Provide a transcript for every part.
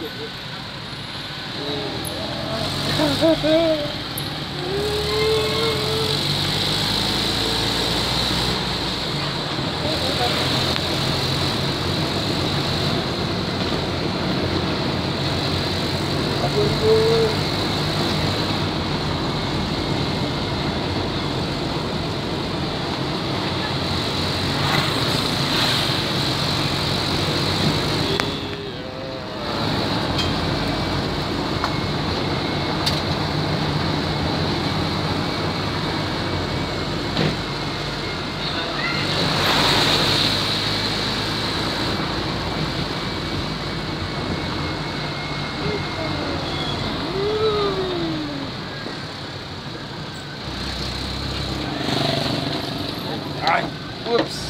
Oh, whoops.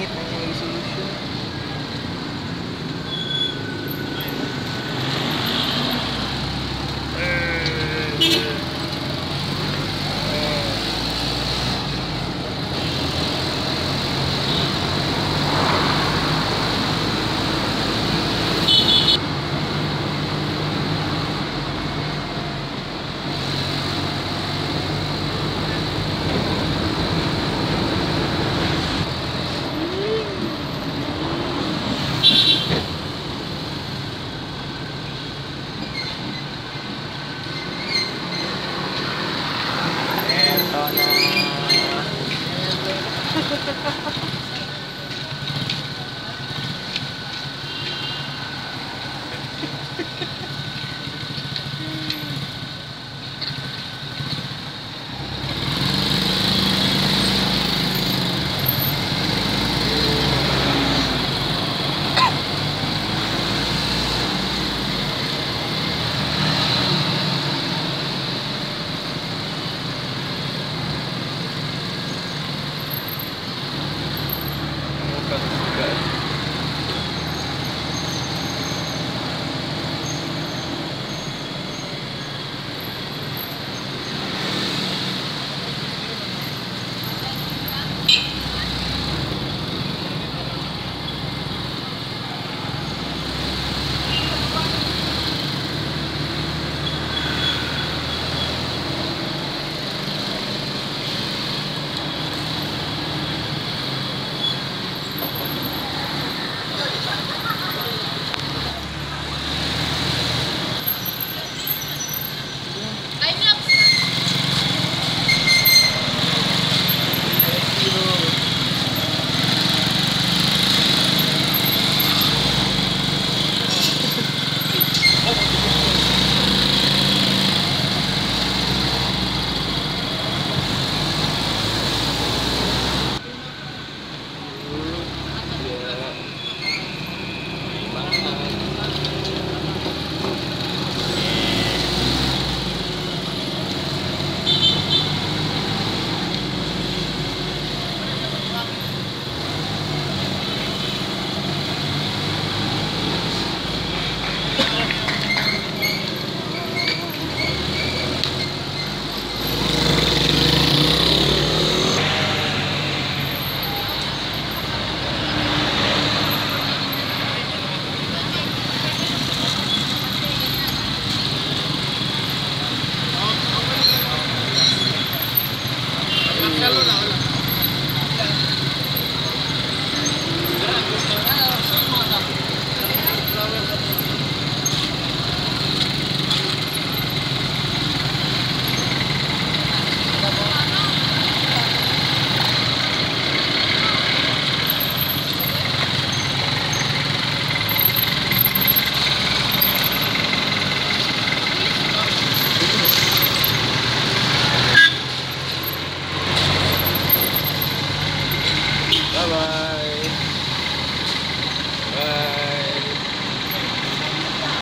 maliit na yung Ha ha ha ha ha ha.